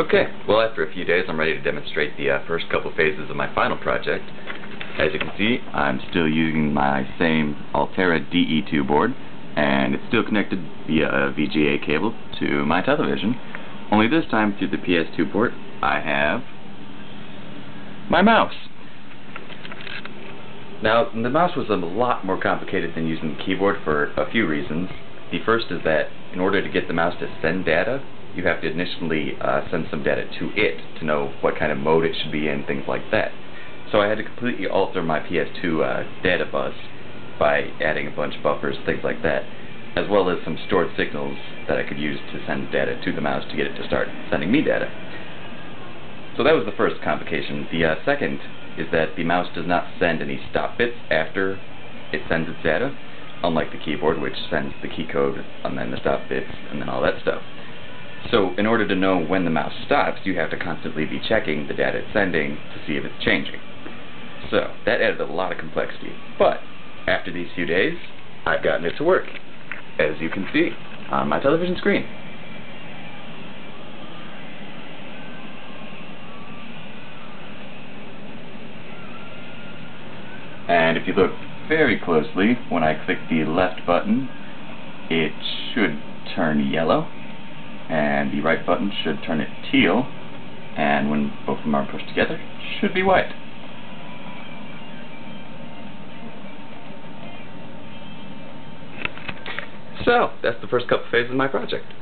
Okay, well after a few days I'm ready to demonstrate the uh, first couple phases of my final project. As you can see, I'm still using my same Altera DE2 board, and it's still connected via a VGA cable to my television. Only this time, through the PS2 port, I have my mouse. Now, the mouse was a lot more complicated than using the keyboard for a few reasons. The first is that in order to get the mouse to send data, you have to initially uh, send some data to it to know what kind of mode it should be in, things like that. So I had to completely alter my PS2 uh, data bus by adding a bunch of buffers, things like that, as well as some stored signals that I could use to send data to the mouse to get it to start sending me data. So that was the first complication. The uh, second is that the mouse does not send any stop bits after it sends its data, unlike the keyboard which sends the key code and then the stop bits and then all that stuff. So in order to know when the mouse stops, you have to constantly be checking the data it's sending to see if it's changing. So that added a lot of complexity. But after these few days, I've gotten it to work, as you can see on my television screen. And if you look very closely, when I click the left button, it should turn yellow, and the right button should turn it teal, and when both of them are pushed together, should be white. So, that's the first couple phases of my project.